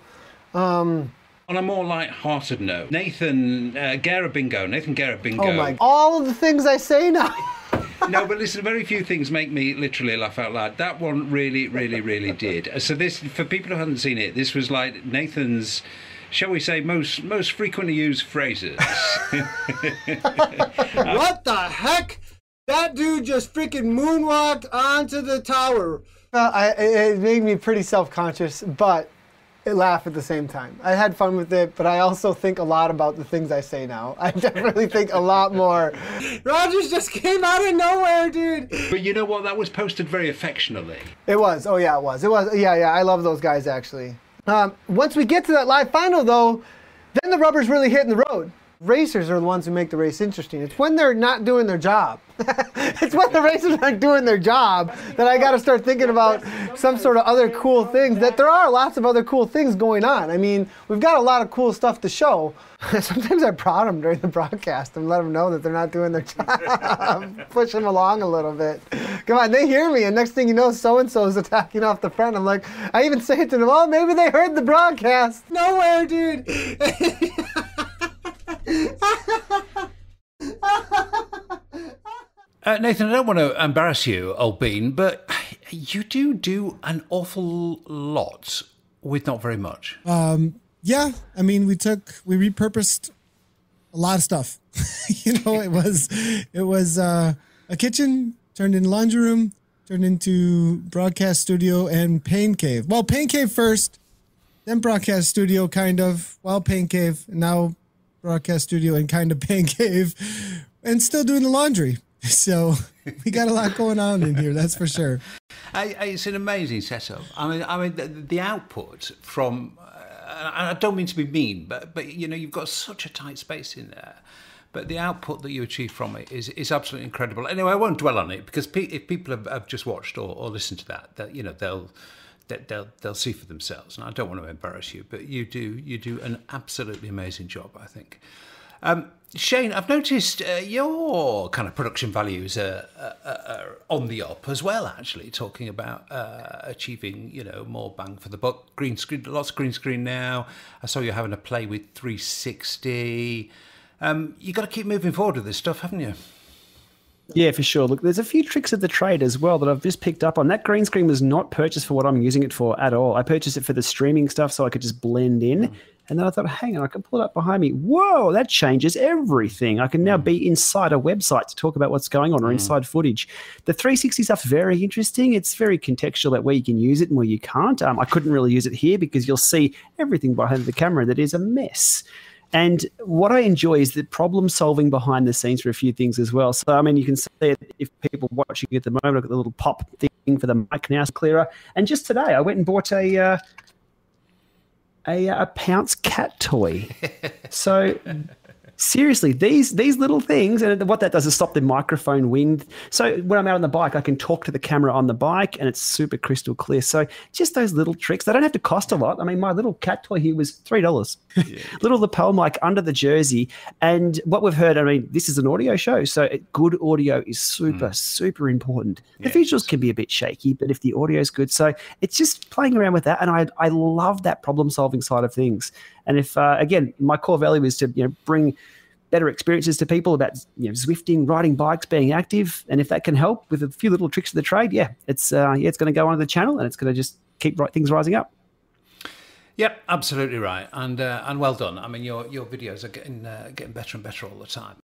um, On a more light-hearted note, Nathan uh, Guerra Bingo, Nathan Guerra Bingo. oh my, all of the things I say now. (laughs) no, but listen, very few things make me literally laugh out loud. That one really, really, really did. So this, for people who haven't seen it, this was like Nathan's, shall we say, most most frequently used phrases. (laughs) what the heck? That dude just freaking moonwalked onto the tower. Uh, I, it it made me pretty self-conscious, but it laughed at the same time. I had fun with it, but I also think a lot about the things I say now. (laughs) I definitely think a lot more. (laughs) Rogers just came out of nowhere, dude. but you know what? That was posted very affectionately. It was. Oh yeah, it was. It was. Yeah, yeah. I love those guys actually. Um, once we get to that live final, though, then the rubber's really hitting the road. Racers are the ones who make the race interesting. It's when they're not doing their job. (laughs) it's when the racers aren't doing their job that I got to start thinking about some sort of other cool things. That there are lots of other cool things going on. I mean, we've got a lot of cool stuff to show. (laughs) Sometimes I prod them during the broadcast and let them know that they're not doing their (laughs) job. Push them along a little bit. Come on, they hear me, and next thing you know, so and so is attacking off the front. I'm like, I even say it to them, oh, maybe they heard the broadcast. Nowhere, dude. (laughs) Uh, Nathan, I don't want to embarrass you, old bean, but you do do an awful lot with not very much. Um, yeah, I mean, we took we repurposed a lot of stuff. (laughs) you know, it was it was uh, a kitchen turned into laundry room, turned into broadcast studio and pain cave. Well, pain cave first, then broadcast studio, kind of. Well, pain cave, now broadcast studio and kind of (laughs) pain cave, and still doing the laundry. (laughs) So we got a lot going on in here, that's for sure. I, I, it's an amazing setup. I mean, I mean, the, the output from, uh, I don't mean to be mean, but but you know, you've got such a tight space in there. But the output that you achieve from it is, is absolutely incredible. Anyway, I won't dwell on it because pe- if people have, have just watched or, or listened to that, that you know they'll they'll they'll see for themselves. And I don't want to embarrass you, but you do you do an absolutely amazing job. I think. Um, Shane, I've noticed uh, your kind of production values are, are, are, on the up as well. Actually, talking about uh, achieving, you know, more bang for the buck. Green screen, lots of green screen now. I saw you having a play with 360. Um, you got to keep moving forward with this stuff, haven't you? Yeah, for sure. Look, there's a few tricks of the trade as well that I've just picked up on. That green screen was not purchased for what I'm using it for at all. I purchased it for the streaming stuff so I could just blend in. Mm. And then I thought, hang on, I can pull it up behind me. Whoa, that changes everything. I can now mm. be inside a website to talk about what's going on or mm. inside footage. The 360 stuff's very interesting. It's very contextual at where you can use it and where you can't. Um, I couldn't really use it here because you'll see everything behind the camera that is a mess. And what I enjoy is the problem solving behind the scenes for a few things as well. So, I mean, you can see it if people watching at the moment, I've got the little pop thing for the mic now, it's clearer. And just today, I went and bought a. Uh, a, a Pounce cat toy. (laughs) so seriously, these these little things, and what that does is stop the microphone wind. So when I'm out on the bike, I can talk to the camera on the bike, and it's super crystal clear. So just those little tricks, they don't have to cost a lot. I mean, my little cat toy here was three dollars. Yeah. (laughs) little lapel mic under the jersey, and what we've heard. I mean, this is an audio show, so good audio is super mm. super important. The yeah, visuals can be a bit shaky, but if the audio is good, so it's just playing around with that, and I I love that problem solving side of things. And if uh, again, my core value is to you know bring better experiences to people about you know Zwifting, riding bikes, being active, and if that can help with a few little tricks of the trade, yeah, it's uh, yeah, it's going to go onto the channel and it's going to just keep right, things rising up. Yep, absolutely right, and uh, and well done. I mean, your your videos are getting uh, getting better and better all the time.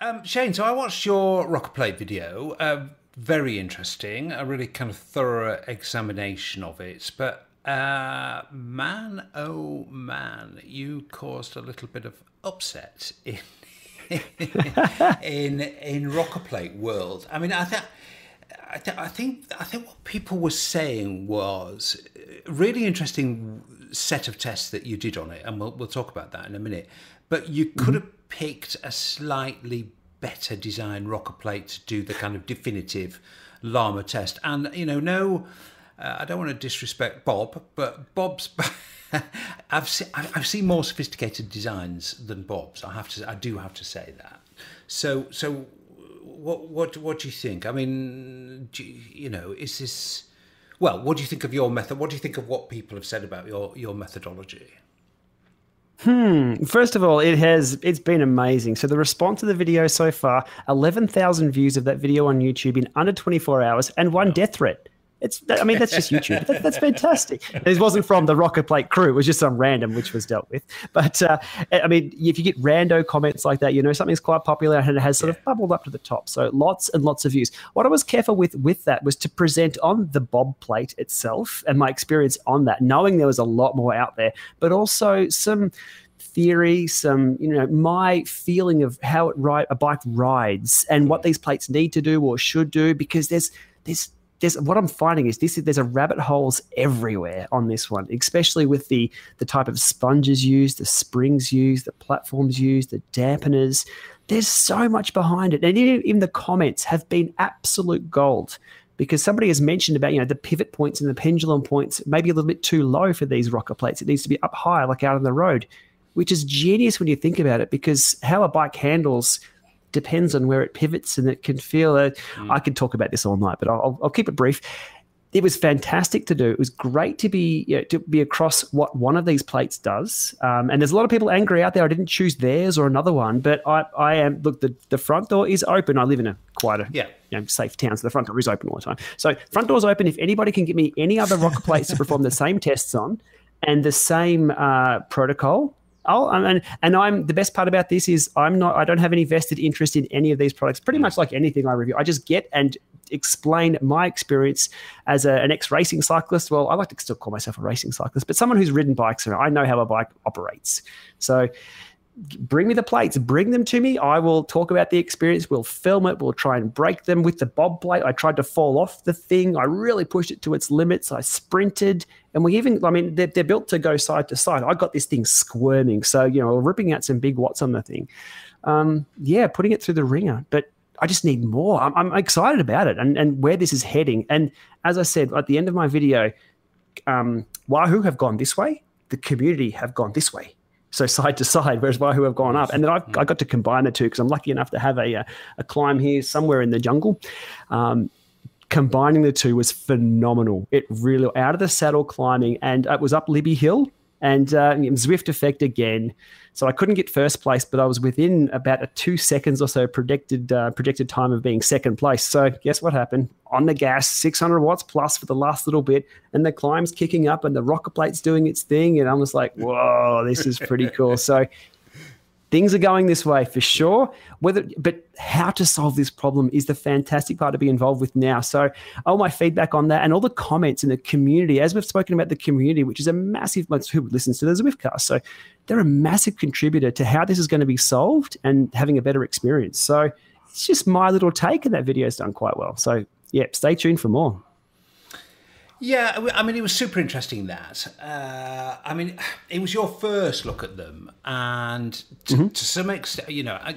Um, Shane, so I watched your rocker plate video. Uh, very interesting, a really kind of thorough examination of it. But uh, man, oh man, you caused a little bit of upset in (laughs) in in rocker plate world. I mean, I think. I, th- I think I think what people were saying was really interesting set of tests that you did on it, and we'll we'll talk about that in a minute. But you could mm-hmm. have picked a slightly better design rocker plate to do the kind of definitive llama test. And, you know, no, uh, I don't want to disrespect Bob, but Bob's. (laughs) I've seen I've seen more sophisticated designs than Bob's. I have to I do have to say that. So so what what what do you think? I mean, you, you, know, is this well? What do you think of your method? What do you think of what people have said about your your methodology? Hmm. First of all, it has it's been amazing. So the response to the video so far, eleven thousand views of that video on YouTube in under twenty four hours, and one death threat. It's, I mean, that's just YouTube. That, that's fantastic. It wasn't from the Rocker Plate crew. It was just some random, which was dealt with. But uh, I mean, if you get rando comments like that, you know something's quite popular and it has sort of bubbled up to the top. So lots and lots of views. What I was careful with with that was to present on the Bob Plate itself and my experience on that, knowing there was a lot more out there, but also some theory, some you know my feeling of how it ride a bike rides and what these plates need to do or should do because there's there's there's what I'm finding is this there's a rabbit holes everywhere on this one, especially with the the type of sponges used, the springs used, the platforms used, the dampeners. There's so much behind it, and even, the comments have been absolute gold because somebody has mentioned about you know the pivot points and the pendulum points maybe a little bit too low for these rocker plates. It needs to be up high, like out on the road, which is genius when you think about it. Because how a bike handles depends on where it pivots, and it can feel. A, mm. I could talk about this all night, but I'll, I'll keep it brief it was fantastic to do. It was great to be you know, to be across what one of these plates does. Um, and there's a lot of people angry out there. I didn't choose theirs or another one, but I, I am. Look, the, the front door is open. I live in a quite a yeah. you know, safe town, so the front door is open all the time. So front door's open. If anybody can give me any other rocker plates to perform the same tests on and the same uh, protocol, I'll, and and I'm the best part about this is I'm not I don't have any vested interest in any of these products. Pretty much like anything I review, I just get and explain my experience as a, an ex racing cyclist. Well, I like to still call myself a racing cyclist, but someone who's ridden bikes, I know how a bike operates. So bring me the plates, bring them to me. I will talk about the experience. We'll film it. We'll try and break them with the bob plate. I tried to fall off the thing. I really pushed it to its limits. I sprinted, and we even, I mean, they're, they're built to go side to side. I got this thing squirming. So, you know, ripping out some big watts on the thing. Um, yeah, putting it through the ringer. But I just need more. I'm, I'm, excited about it and, and where this is heading. And as I said at the end of my video, um, Wahoo have gone this way, the community have gone this way. So side to side, whereas Wahoo have gone up. And then I've, I got to combine the two because I'm lucky enough to have a, a, a climb here somewhere in the jungle. Um, combining the two was phenomenal. It really out of the saddle climbing, and it was up Libby Hill and uh, Zwift effect again. So I couldn't get first place, but I was within about a two seconds or so predicted uh, predicted time of being second place. So guess what happened? On the gas, 600 watts plus for the last little bit, and the climb's kicking up, and the rocker plate's doing its thing, and I'm just like, whoa, this is pretty cool. (laughs) So things are going this way for sure. Whether, but how to solve this problem is the fantastic part to be involved with now. So, all my feedback on that and all the comments in the community, as we've spoken about the community, which is a massive who listens to the Zwiftcast. So, they're a massive contributor to how this is going to be solved and having a better experience. So, it's just my little take, and that video has done quite well. So, yeah, stay tuned for more. Yeah, I mean, it was super interesting that. Uh, I mean, it was your first look at them, and to, mm-hmm. to some extent, you know, I,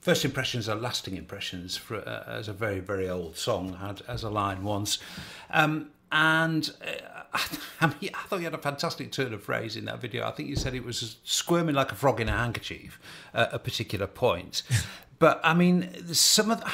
first impressions are lasting impressions. For uh, as a very very old song had as a line once, um, and. Uh, (laughs) I, mean, I thought you had a fantastic turn of phrase in that video. I think you said it was squirming like a frog in a handkerchief at a particular point. (laughs) but I mean, some of the,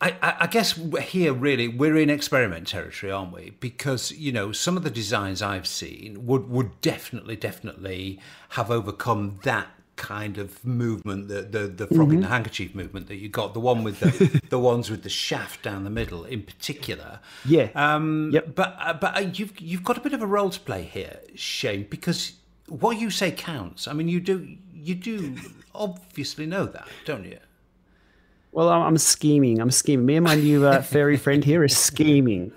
I, I, guess here really we're in experiment territory, aren't we? Because you know some of the designs I've seen would would definitely definitely have overcome that kind of movement, the the, the frog mm-hmm. in the handkerchief movement that you got, the one with the the ones with the shaft down the middle in particular. Yeah. Um, yep. But uh, but uh, you've you've got a bit of a role to play here, Shane, because what you say counts. I mean, you do you do obviously know that, don't you? Well, I'm, scheming. I'm scheming. Me and my new uh, (laughs) fairy friend here is scheming.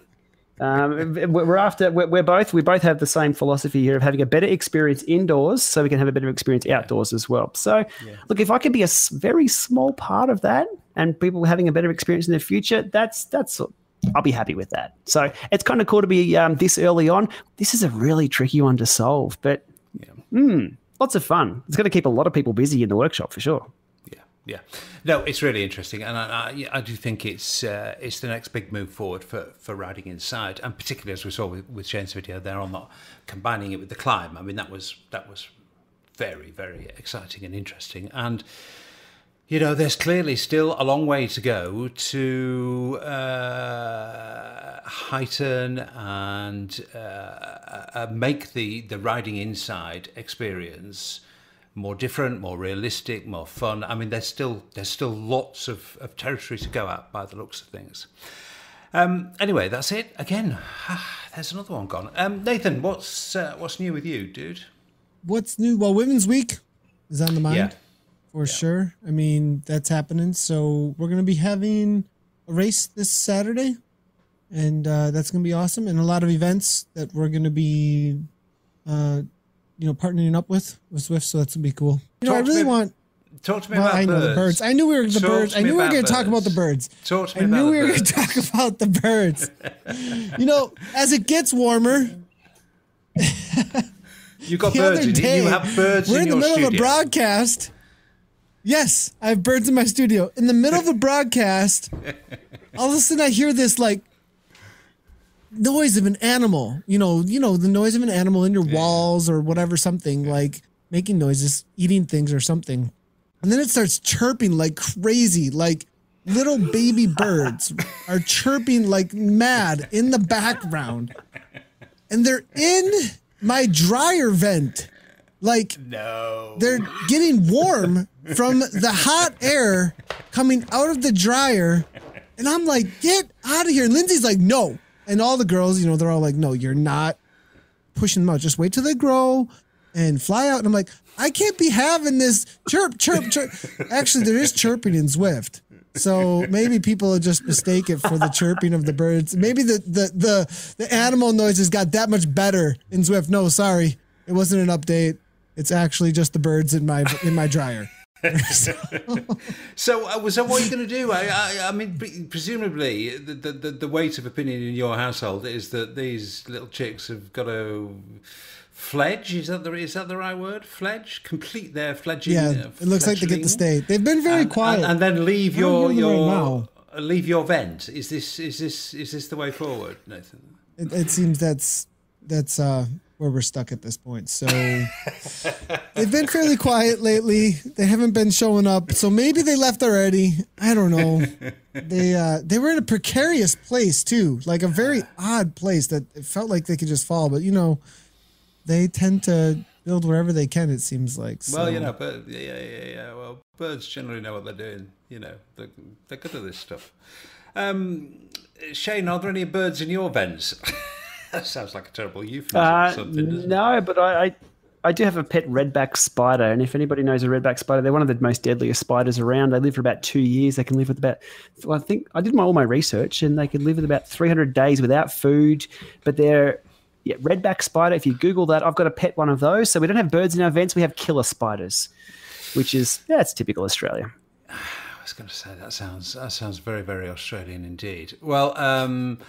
Um, we're after. We're, we're, both. We both have the same philosophy here of having a better experience indoors, so we can have a better experience outdoors as well. So, yeah. look, if I can be a very small part of that, and people having a better experience in the future, that's that's. I'll be happy with that. So it's kind of cool to be um, this early on. This is a really tricky one to solve, but yeah. mm, lots of fun. It's going to keep a lot of people busy in the workshop for sure yeah. No, it's really interesting, and I, I, I do think it's uh, it's the next big move forward for, for riding inside, and particularly as we saw with, with Shane's video there on not combining it with the climb. I mean, that was that was very very exciting and interesting, and you know, there's clearly still a long way to go to uh, heighten and uh, uh, make the the riding inside experience more different, more realistic, more fun. I mean, there's still there's still lots of, of territory to go at by the looks of things. Um, anyway, that's it. Again, (sighs) there's another one gone. Um, Nathan, what's uh, what's new with you, dude? What's new? Well, Women's Week is on the mind yeah. for yeah. sure. I mean, that's happening. So we're gonna be having a race this Saturday, and uh, that's gonna be awesome. And a lot of events that we're gonna be uh, you know, partnering up with with Zwift, So that's gonna be cool. You know, Talk I really want. Talk to me Well, about I know birds. the birds. I knew we were the Talk birds. I knew we were going to talk about the birds. birds. Talk to me I knew the we were gonna talk about the birds. (laughs) you know, as it gets warmer, (laughs) You've got the birds other in day, you. You have birds we're in, in, the your middle studio. of a broadcast. Yes, I have birds in my studio. In the middle of the broadcast, (laughs) all of a sudden I hear this like noise of an animal. You know, you know the noise of an animal in your walls or whatever, something like making noises, eating things or something. And then it starts chirping like crazy, like little baby birds (laughs) are chirping like mad in the background. And they're in my dryer vent. Like No. they're getting warm from the hot air coming out of the dryer. And I'm like, get out of here. And Lindsay's like, no. And all the girls, you know, they're all like, no, you're not pushing them out. Just wait till they grow and fly out. And I'm like, I can't be having this chirp, chirp, chirp. Actually, there is chirping in Zwift. So maybe people just mistake it for the chirping of the birds. Maybe the, the, the, the animal noises got that much better in Zwift. No, sorry. It wasn't an update. It's actually just the birds in my in my dryer. (laughs) So, uh, so what are you going to do? I, I, I mean, pre- presumably, the, the the weight of opinion in your household is that these little chicks have got to fledge. Is that the is that the right word? Fledge, complete their fledging. Yeah, uh, it looks like they get the state. They've been very and, quiet. and, and then leave your your right uh, leave your vent. Is this is this is this the way forward, Nathan? it, it seems that's that's uh, where we're stuck at this point. So they've been fairly quiet lately. They haven't been showing up. So maybe they left already. I don't know. They uh, they were in a precarious place too, like a very odd place that it felt like they could just fall. But you know, they tend to build wherever they can. It seems like. Well, you know, but yeah, yeah, yeah, yeah. Well, birds generally know what they're doing. You know, they're, they're good at this stuff. Um, Shane, are there any birds in your vents? (laughs) that sounds like a terrible euphemism. Uh, or something, doesn't it? no, but I, I I do have a pet redback spider, and if anybody knows a redback spider, they're one of the most deadliest spiders around. They live for about two years. They can live with about, well, I think I did my all my research, and they can live with about 300 days without food. But they're yeah, redback spider. If you Google that, I've got a pet one of those. So we don't have birds in our vents. We have killer spiders, which is yeah, it's typical Australia. (sighs) I was going to say that sounds that sounds very very Australian indeed. Well, um,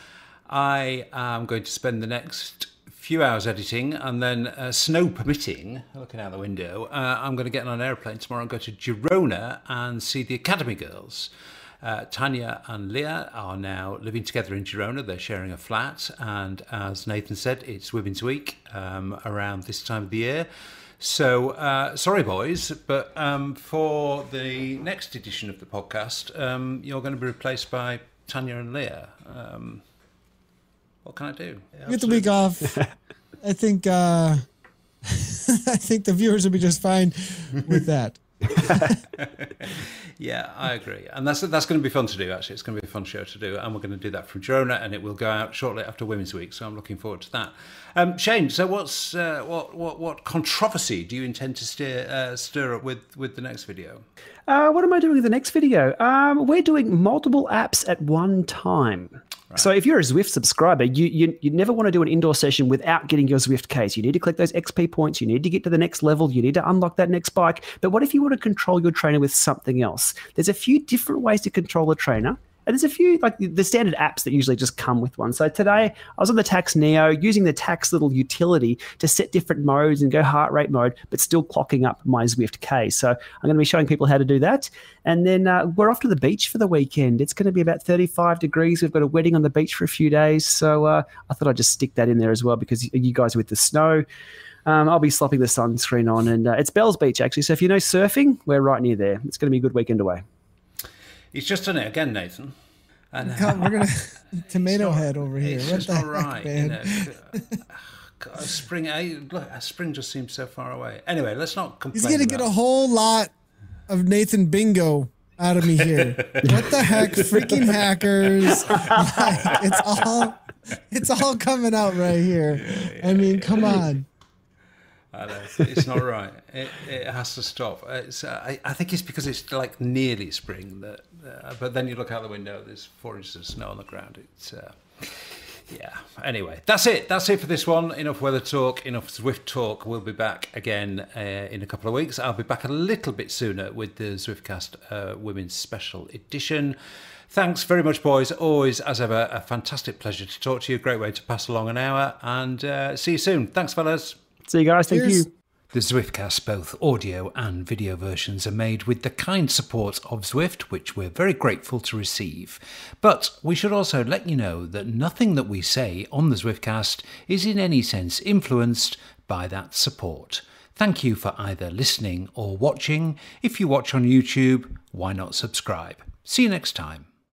I am going to spend the next few hours editing, and then uh, snow permitting, looking out the window, uh, I'm going to get on an airplane tomorrow and go to Girona and see the Academy Girls. Uh, Tanya and Leah are now living together in Girona. They're sharing a flat, and as Nathan said, it's Women's Week um, around this time of the year. So, uh, sorry, boys, but um, for the next edition of the podcast, um, you're going to be replaced by Tanya and Leah. What can I do? You get the week off. (laughs) I think uh, (laughs) I think the viewers will be just fine with that. (laughs) Yeah, I agree, and that's that's going to be fun to do. Actually, it's going to be a fun show to do, and we're going to do that from Girona, and it will go out shortly after Women's Week. So I'm looking forward to that. Um, Shane, so what's uh, what what what controversy do you intend to steer uh, stir up with with the next video? Uh, what am I doing in the next video? Um, we're doing multiple apps at one time. So if you're a Zwift subscriber, you, you you never want to do an indoor session without getting your Zwift case. You need to collect those XP points. You need to get to the next level. You need to unlock that next bike. But what if you want to control your trainer with something else? There's a few different ways to control a trainer. And there's a few like the standard apps that usually just come with one. So today I was on the Tacx Neo using the Tacx little utility to set different modes and go heart rate mode, but still clocking up my Zwift K. So I'm going to be showing people how to do that. And then uh, we're off to the beach for the weekend. It's going to be about 35 degrees. We've got a wedding on the beach for a few days. So uh, I thought I'd just stick that in there as well because you guys are with the snow. Um, I'll be slopping the sunscreen on, and uh, it's Bells Beach actually. So if you know surfing, we're right near there. It's going to be a good weekend away. He's just done it again, Nathan. And uh, God, we're gonna (laughs) tomato head over here. It's What just the not heck, right. man? You know. (laughs) God, spring, I, look, spring just seems so far away. Anyway, let's not complain. He's gonna get a whole lot of Nathan Bingo out of me here. (laughs) what the heck, freaking hackers! Like, it's all, it's all coming out right here. I mean, come on. I know, it's not right. It, it has to stop. It's, uh, I, I think it's because it's like nearly spring. That, uh, but then you look out the window, there's four inches of snow on the ground. It's uh, Yeah. Anyway, that's it. That's it for this one. Enough weather talk, enough Zwift talk. We'll be back again uh, in a couple of weeks. I'll be back a little bit sooner with the Zwiftcast uh, Women's Special Edition. Thanks very much, boys. Always, as ever, a fantastic pleasure to talk to you. Great way to pass along an hour. And uh, see you soon. Thanks, fellas. See you guys. Thank Cheers. you. The Zwiftcast, both audio and video versions, are made with the kind support of Zwift, which we're very grateful to receive. But we should also let you know that nothing that we say on the Zwiftcast is in any sense influenced by that support. Thank you for either listening or watching. If you watch on YouTube, why not subscribe? See you next time.